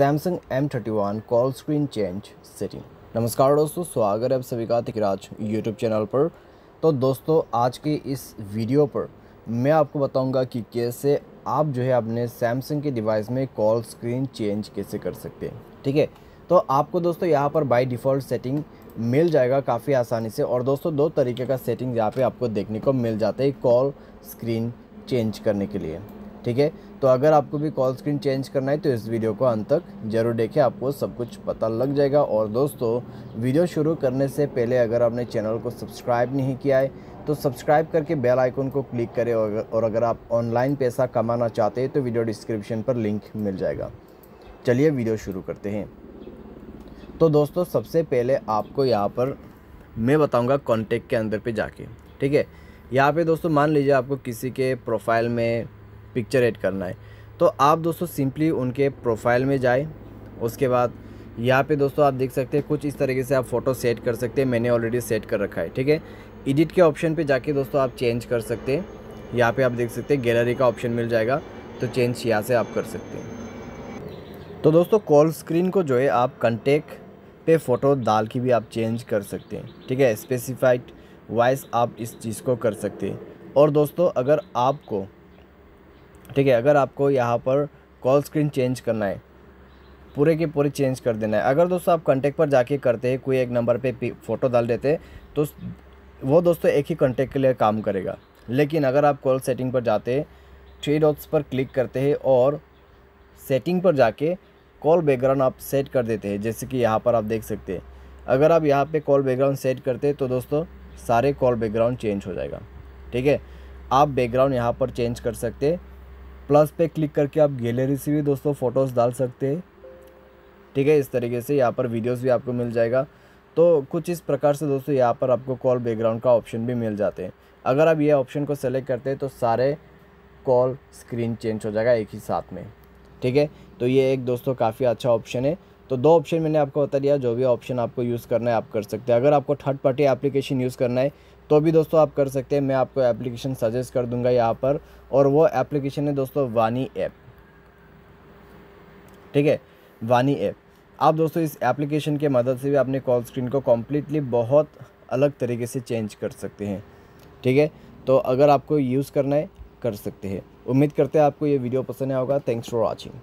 Samsung M thirty one call screen change setting नमस्कार दोस्तों, स्वागत है आप सभी का तिकराज यूट्यूब चैनल पर। तो दोस्तों, आज के इस वीडियो पर मैं आपको बताऊँगा कि कैसे आप जो है अपने सैमसंग के डिवाइस में कॉल स्क्रीन चेंज कैसे कर सकते हैं। ठीक है? तो आपको दोस्तों, यहाँ पर बाई डिफ़ॉल्ट सेटिंग मिल जाएगा काफ़ी आसानी से और दोस्तों, दो तरीके का सेटिंग यहाँ पर आपको देखने को मिल जाता है कॉल स्क्रीन चेंज करने के लिए। ठीक है? तो अगर आपको भी कॉल स्क्रीन चेंज करना है तो इस वीडियो को अंत तक ज़रूर देखें। आपको सब कुछ पता लग जाएगा। और दोस्तों वीडियो शुरू करने से पहले अगर आपने चैनल को सब्सक्राइब नहीं किया है तो सब्सक्राइब करके बेल आइकन को क्लिक करें और अगर आप ऑनलाइन पैसा कमाना चाहते हैं तो वीडियो डिस्क्रिप्शन पर लिंक मिल जाएगा। चलिए वीडियो शुरू करते हैं। तो दोस्तों, सबसे पहले आपको यहाँ पर मैं बताऊँगा कॉन्टेक्ट के अंदर पे जाके, ठीक है? यहाँ पे दोस्तों, मान लीजिए आपको किसी के प्रोफ़ाइल में पिक्चर ऐड करना है। तो आप दोस्तों सिंपली उनके प्रोफ़ाइल में जाए। उसके बाद यहाँ पे दोस्तों आप देख सकते हैं, कुछ इस तरीके से आप फ़ोटो सेट कर सकते हैं, मैंने ऑलरेडी सेट कर रखा है, ठीक है? एडिट के ऑप्शन पे जाके दोस्तों आप चेंज कर सकते हैं। यहाँ पे आप देख सकते हैं गैलरी का ऑप्शन मिल जाएगा तो चेंज यहाँ से आप कर सकते हैं। तो दोस्तों कॉल स्क्रीन को जो है आप कंटेक्ट पे फ़ोटो डाल के भी आप चेंज कर सकते हैं, ठीक है? स्पेसिफाइड वॉइस आप इस चीज़ को कर सकते हैं। और दोस्तों, अगर आपको ठीक है, अगर आपको यहाँ पर कॉल स्क्रीन चेंज करना है, पूरे के पूरे चेंज कर देना है। अगर दोस्तों आप कॉन्टेक्ट पर जाके करते हैं, कोई एक नंबर पे फ़ोटो डाल देते तो वो दोस्तों एक ही कॉन्टेक्ट के लिए काम करेगा। लेकिन अगर आप कॉल सेटिंग पर जाते थ्री डॉट्स पर क्लिक करते हैं और सेटिंग पर जाके कॉल बैकग्राउंड आप सेट कर देते हैं, जैसे कि यहाँ पर आप देख सकते हैं। अगर आप यहाँ पे कॉल बैकग्राउंड सेट करते हैं तो दोस्तों सारे कॉल बैकग्राउंड चेंज हो जाएगा। ठीक है, आप बैकग्राउंड यहाँ पर चेंज कर सकते प्लस पे क्लिक करके आप गैलरी से भी दोस्तों फ़ोटोज़ डाल सकते हैं। ठीक है, इस तरीके से यहाँ पर वीडियोस भी आपको मिल जाएगा। तो कुछ इस प्रकार से दोस्तों यहाँ पर आपको कॉल बैकग्राउंड का ऑप्शन भी मिल जाते हैं। अगर आप ये ऑप्शन को सेलेक्ट करते हैं तो सारे कॉल स्क्रीन चेंज हो जाएगा एक ही साथ में। ठीक है तो ये एक दोस्तों काफ़ी अच्छा ऑप्शन है। तो दो ऑप्शन मैंने आपको बता दिया, जो भी ऑप्शन आपको यूज़ करना है, आप कर सकते हैं। अगर आपको थर्ड पार्टी एप्लीकेशन यूज़ करना है तो भी दोस्तों आप कर सकते हैं। मैं आपको एप्लीकेशन सजेस्ट कर दूँगा यहाँ पर, और वो एप्लीकेशन है दोस्तों वानी ऐप ठीक है? वानी ऐप आप दोस्तों इस एप्लीकेशन के मदद से भी अपने कॉल स्क्रीन को कम्प्लीटली बहुत अलग तरीके से चेंज कर सकते हैं। ठीक है? तो अगर आपको यूज़ करना है, कर सकते हैं। उम्मीद करते हैं आपको ये वीडियो पसंद आया होगा। Thanks for watching